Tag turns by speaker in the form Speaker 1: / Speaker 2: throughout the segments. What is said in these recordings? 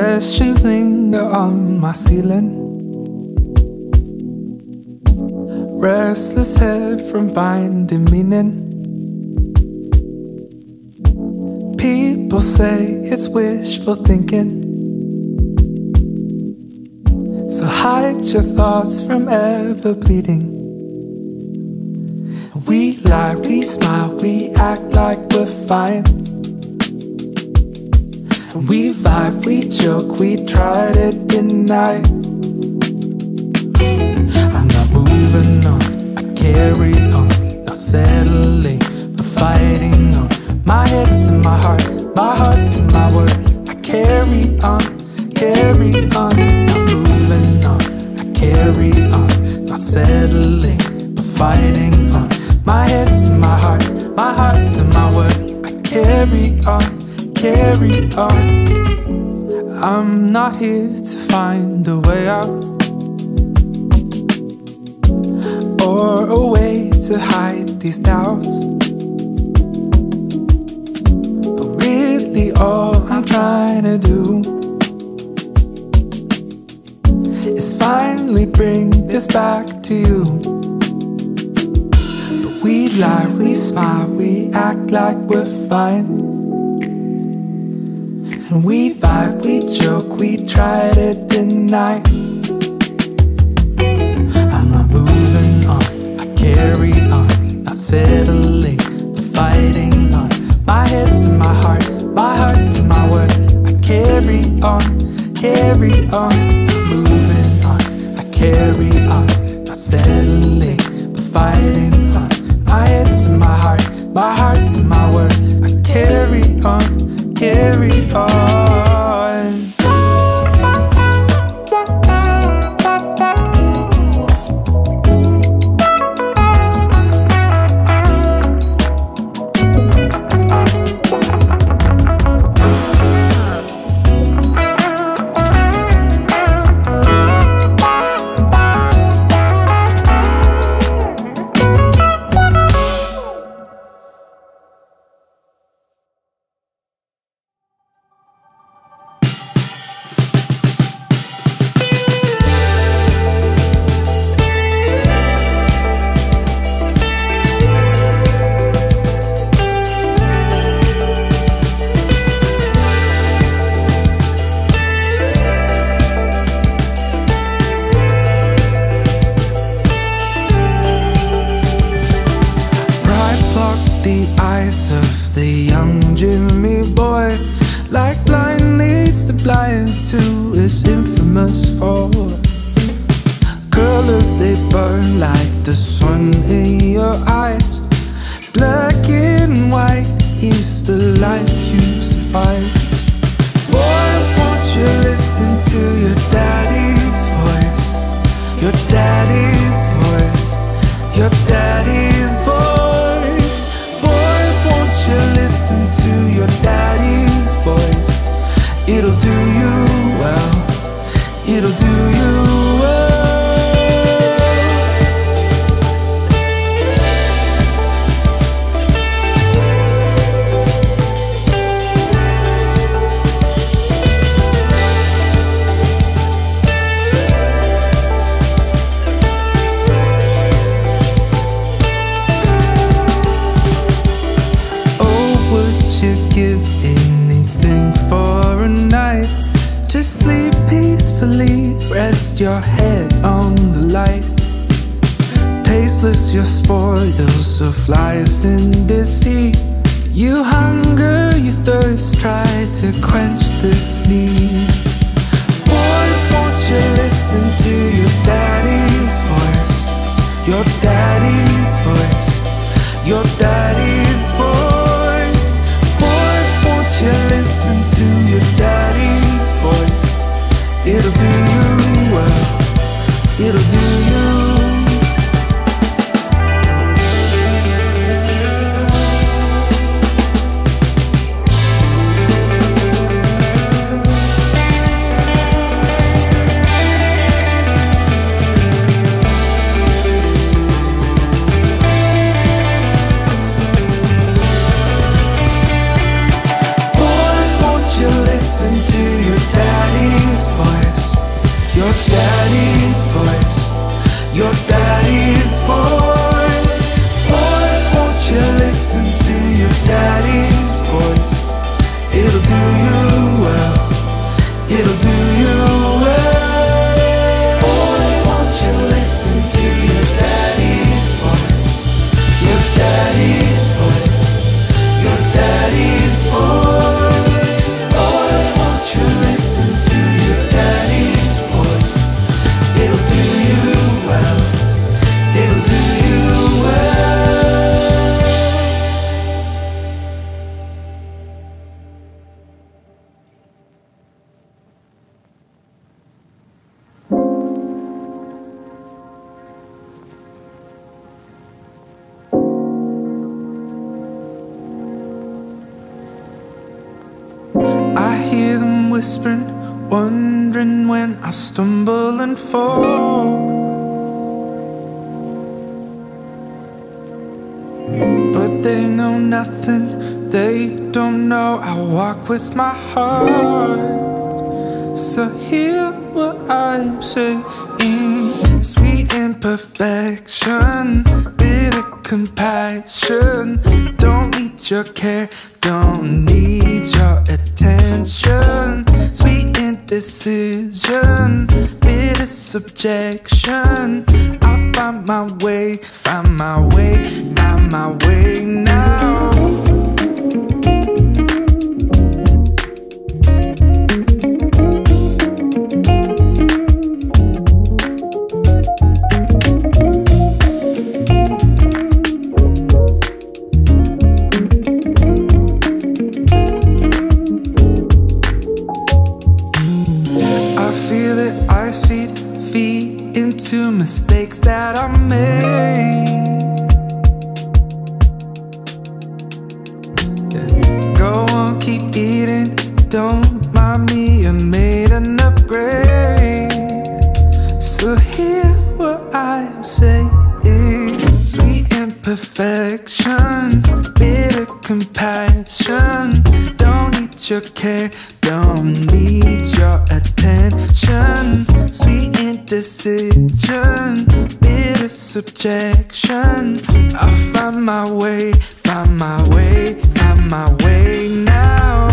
Speaker 1: Questions linger on my ceiling. Restless head from finding meaning. People say it's wishful thinking. So hide your thoughts from ever bleeding. We lie, we smile, we act like we're fine. We vibe, we joke, we try to deny. I'm not moving on, I carry on, not settling, but fighting on. My head to my heart, my heart to my word. I carry on, carry on, not moving on, I carry on, not settling, but fighting on. My head to my heart, my heart to my word. I carry on carry on. I'm not here to find a way out or a way to hide these doubts. But really, all I'm trying to do is finally bring this back to you. But we lie, we smile, we act like we're fine. And we vibe, we joke, we try to deny. I'm not moving on, I carry on, not settling, but fighting on. My head to my heart, my heart to my word. I carry on, carry on, I'm moving on, I carry on, not settling, but fighting on. My head to my heart, my heart to my word. I carry on, carry on. They burn like the sun in your eyes. Black and white is the life you suffice. Boy, won't you listen to your daddy's voice? Your daddy's voice. Your daddy's voice. Boy, won't you listen to your daddy's voice? It'll do you well. It'll do you Tasteless, your spoils of flies in the sea. You hunger, you thirst, try to quench this need. Boy, won't you listen to your daddy's voice? Your daddy's voice. Your daddy's and fall. But they know nothing, they don't know I walk with my heart. So hear what I'm saying. Sweet imperfection, bitter compassion. Don't need your care, don't need your attention. Sweet indecision, bitter subjection. I'll find my way, find my way, find my way now. That I made. Yeah. Go on, keep eating, don't mind me, I made an upgrade. So hear what I am saying. Sweet imperfection, bitter compassion. Your care, don't need your attention. Sweet indecision, bitter subjection. I find my way, find my way, find my way now.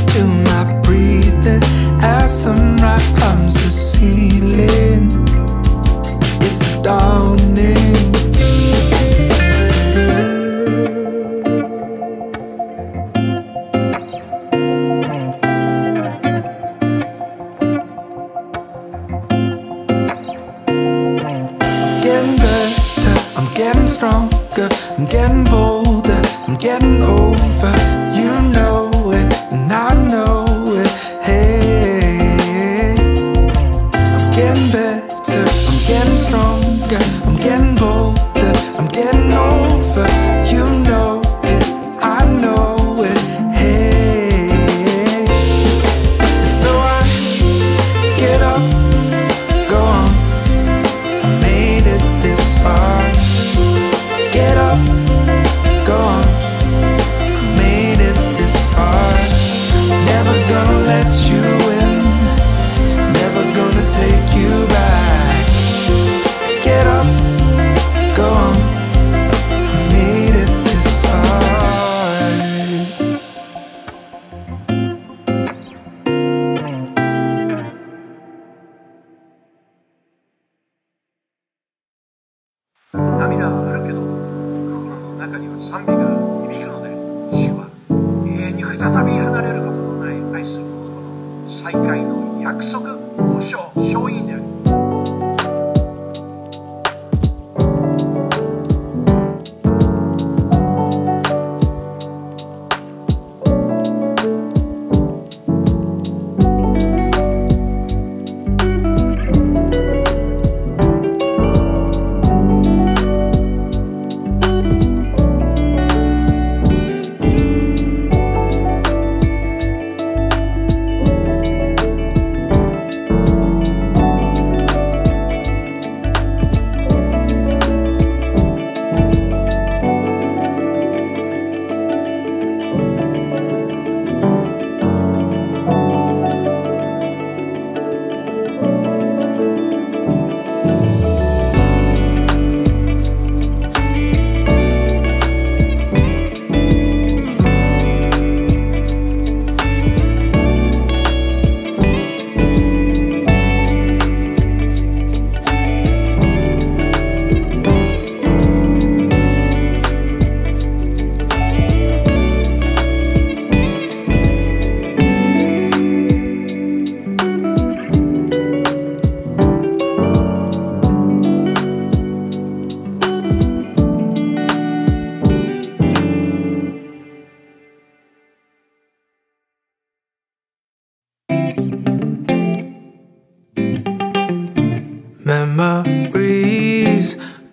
Speaker 1: next to my breathing as sunrise climbs the ceiling. It's the dawn.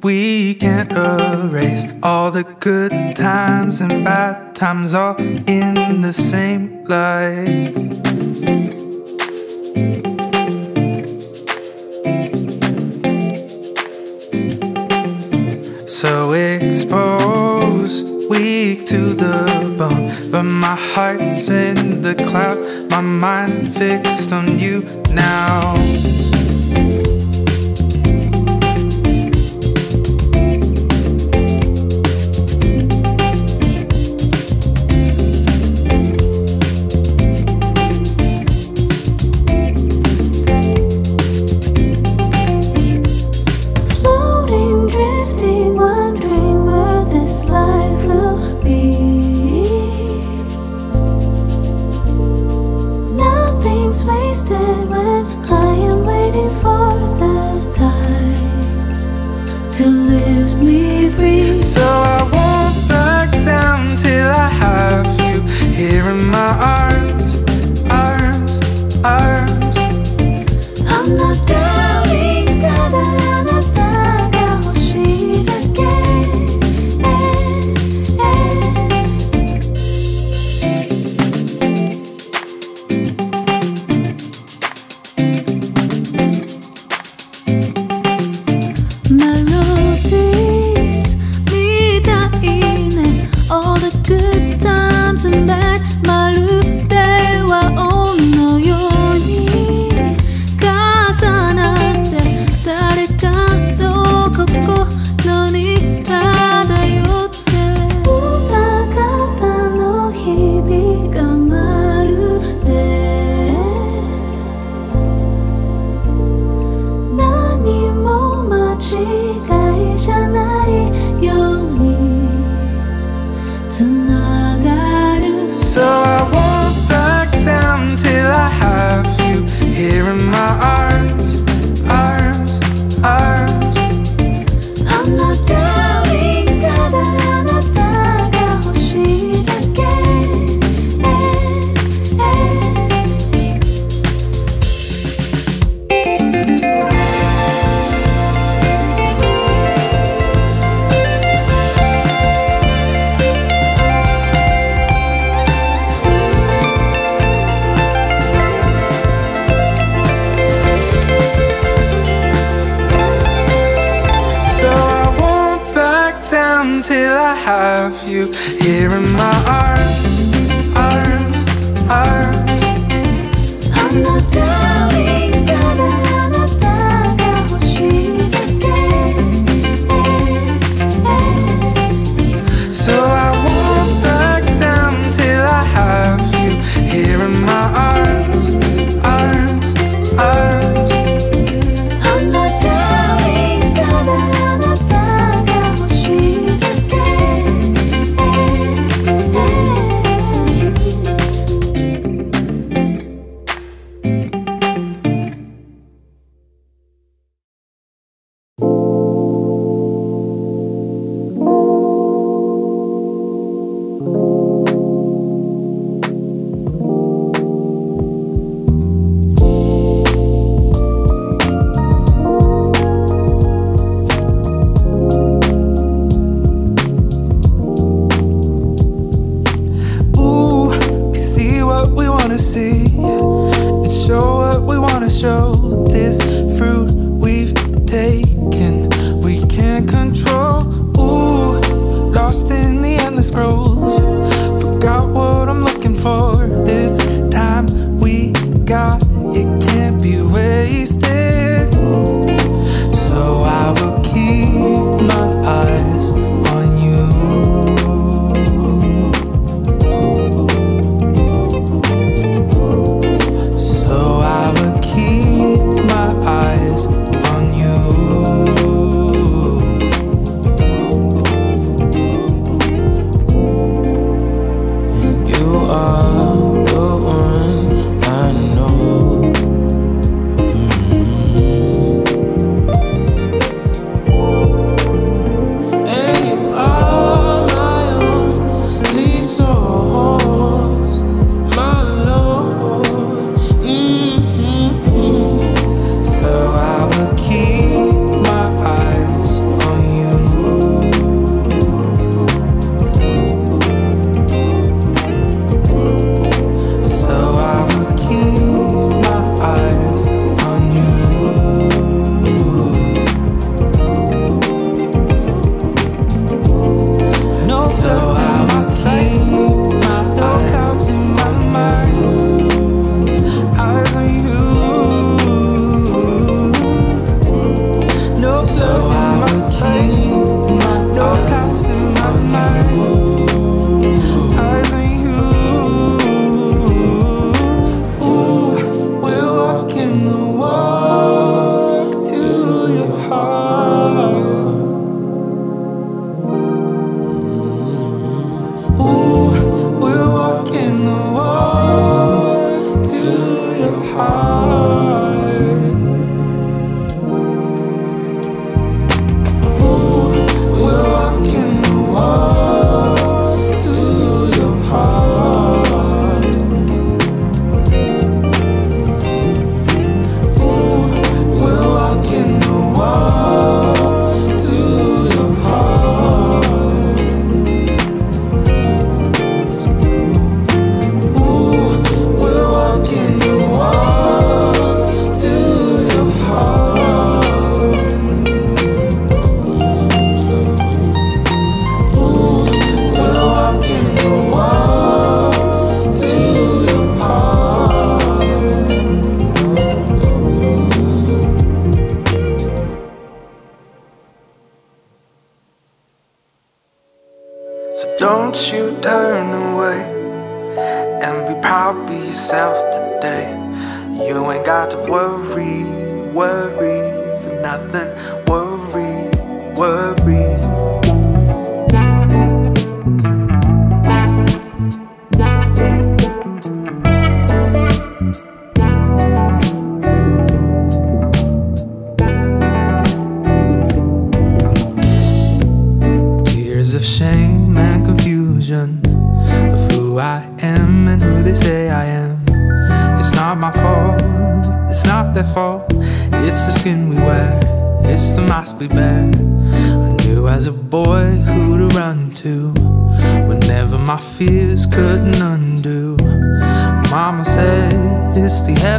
Speaker 1: We can't erase all the good times and bad times all in the same life. So exposed, weak to the bone, but my heart's in the clouds, my mind fixed on you now.
Speaker 2: wasted when I am waiting for the tides to lift me free.
Speaker 1: So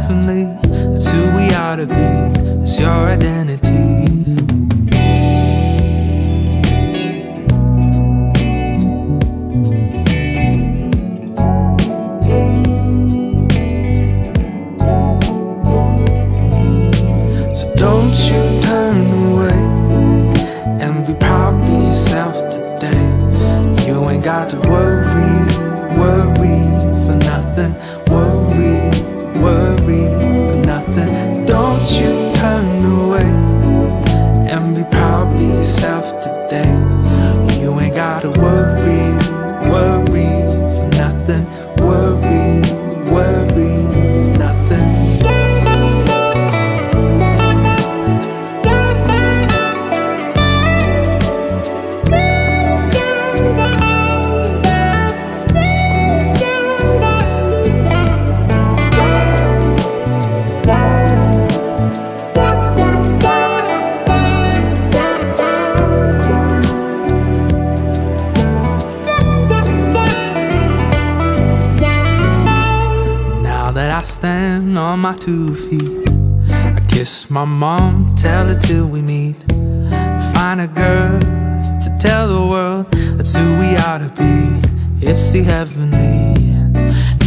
Speaker 1: That's who we ought to be, it's your identity. So don't you turn away and be proud of yourself today. You ain't got to worry, worry.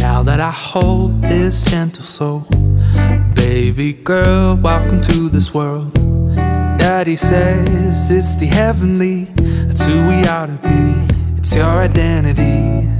Speaker 1: Now that I hold this gentle soul Baby girl, welcome to this world. Daddy says it's the heavenly That's who we ought to be. It's your identity.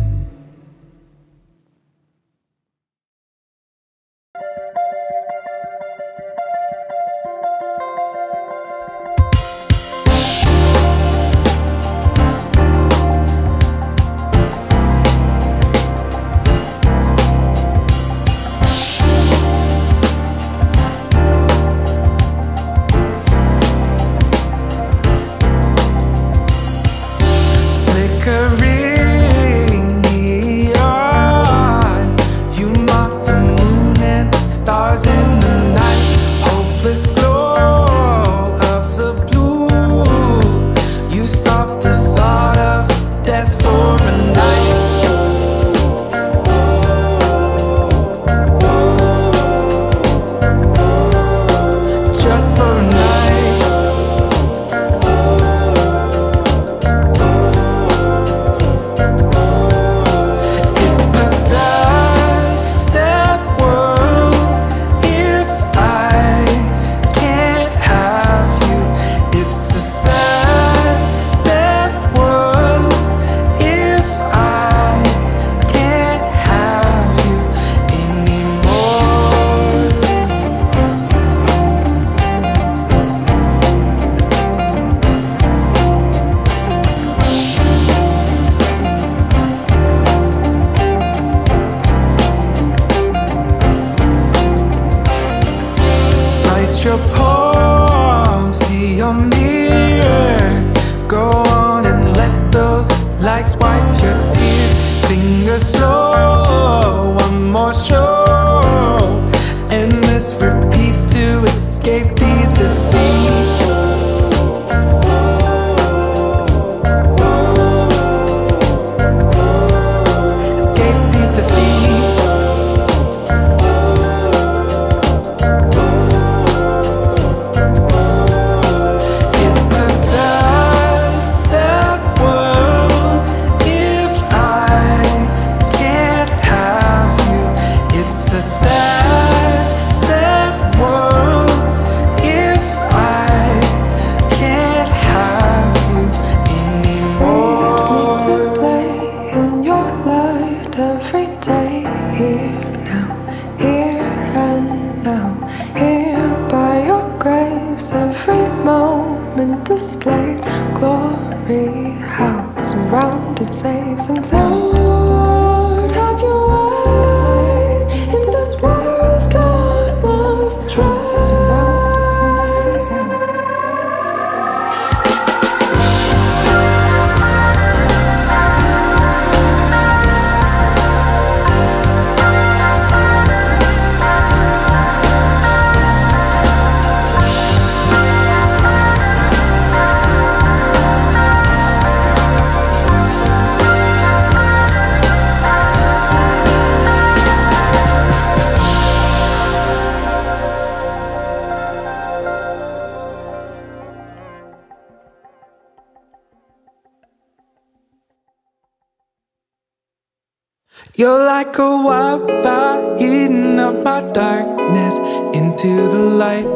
Speaker 1: Like a wildfire eating up my darkness into the light,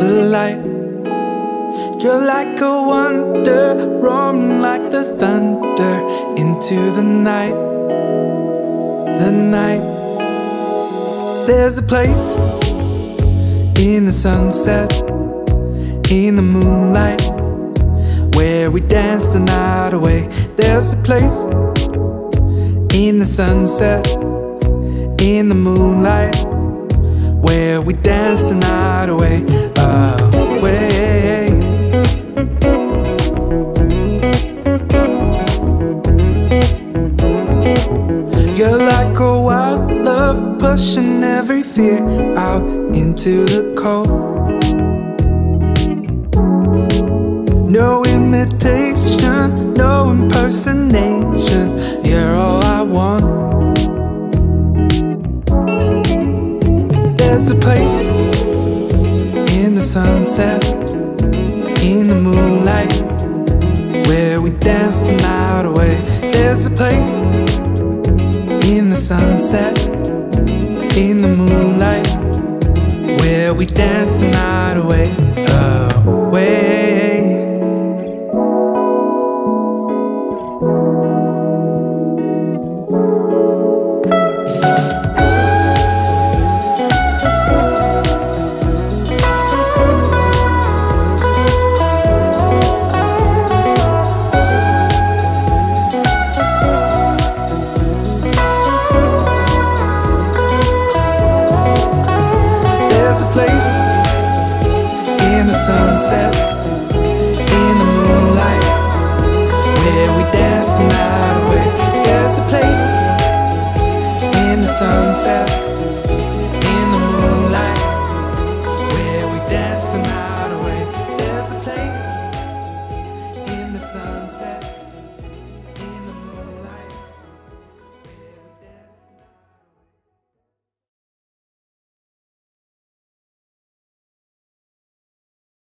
Speaker 1: the light. You're like a wonder, roaring like the thunder into the night, the night. There's a place in the sunset, in the moonlight, where we dance the night away. There's a place in the sunset, in the moonlight, where we dance the night away, away. You're like a wild love, pushing every fear out into the cold. No imitation, no impersonation. In the moonlight, where we dance the night away. There's a place in the sunset, in the moonlight, where we dance the night. Away.